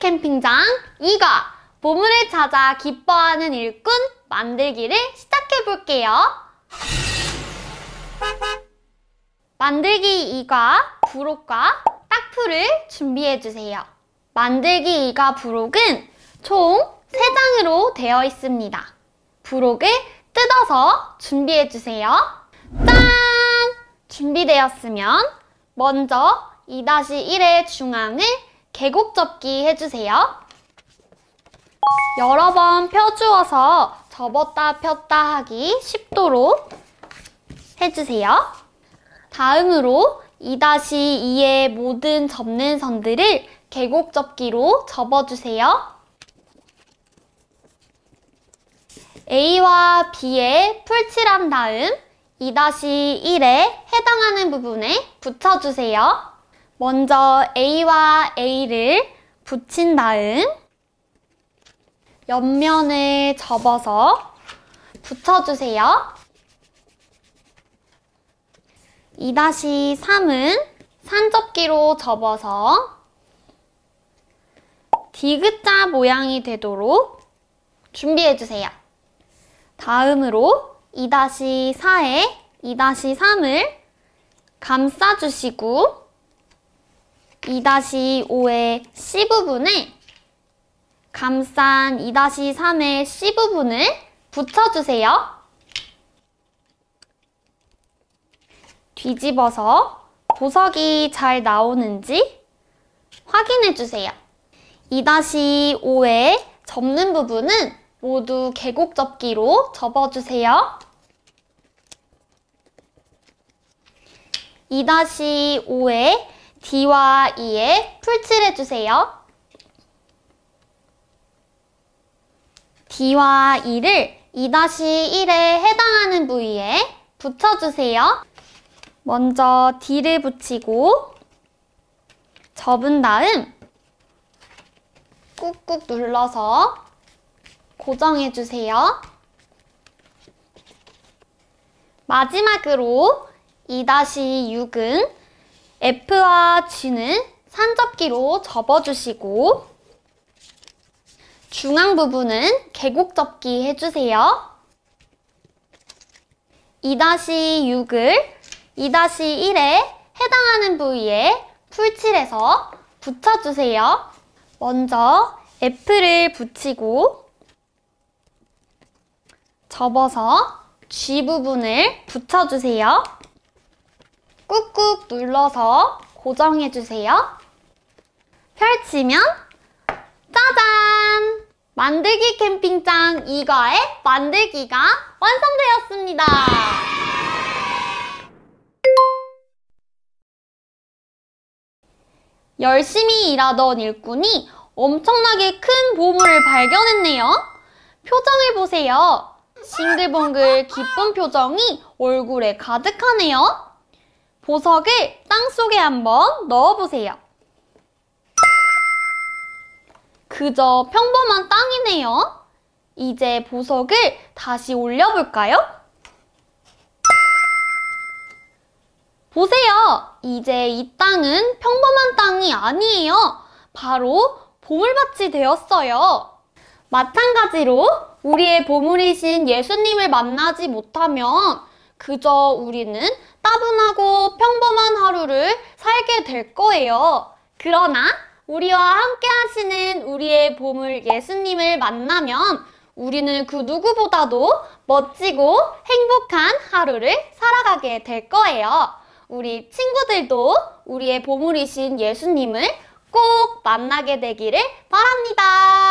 캠핑장 2가 보물을 찾아 기뻐하는 일꾼 만들기를 시작해 볼게요. 만들기 2가 부록과 딱풀을 준비해 주세요. 만들기 2가 부록은 총 3장으로 되어 있습니다. 부록을 뜯어서 준비해 주세요. 짠! 준비되었으면 먼저 2-1의 중앙을 계곡 접기 해주세요. 여러 번 펴주어서 접었다 폈다 하기 쉽도록 해주세요. 다음으로 2-2의 모든 접는 선들을 계곡 접기로 접어주세요. A와 B에 풀칠한 다음 2-1에 해당하는 부분에 붙여주세요. 먼저 A와 A를 붙인 다음 옆면을 접어서 붙여주세요. 2-3은 산접기로 접어서 디귿자 모양이 되도록 준비해주세요. 다음으로 2-4에 2-3을 감싸주시고 2-5의 C부분에 감싼 2-3의 C부분을 붙여주세요. 뒤집어서 보석이 잘 나오는지 확인해주세요. 2-5의 접는 부분은 모두 계곡 접기로 접어주세요. 2-5에 D와 E에 풀칠해주세요. D와 E를 2-1에 해당하는 부위에 붙여주세요. 먼저 D를 붙이고 접은 다음 꾹꾹 눌러서 고정해주세요. 마지막으로 2-6은 F와 G는 산접기로 접어주시고 중앙 부분은 계곡 접기 해주세요. 2-6을 2-1에 해당하는 부위에 풀칠해서 붙여주세요. 먼저 F를 붙이고 접어서 G 부분을 붙여주세요. 꾹꾹 눌러서 고정해주세요. 펼치면 짜잔! 만들기 캠핑장 2과의 만들기가 완성되었습니다. 열심히 일하던 일꾼이 엄청나게 큰 보물을 발견했네요. 표정을 보세요. 싱글벙글 기쁜 표정이 얼굴에 가득하네요. 보석을 땅속에 한번 넣어보세요. 그저 평범한 땅이네요. 이제 보석을 다시 올려볼까요? 보세요. 이제 이 땅은 평범한 땅이 아니에요. 바로 보물밭이 되었어요. 마찬가지로 우리의 보물이신 예수님을 만나지 못하면 그저 우리는 따분하고 평범한 하루를 살게 될 거예요. 그러나 우리와 함께 하시는 우리의 보물 예수님을 만나면 우리는 그 누구보다도 멋지고 행복한 하루를 살아가게 될 거예요. 우리 친구들도 우리의 보물이신 예수님을 꼭 만나게 되기를 바랍니다.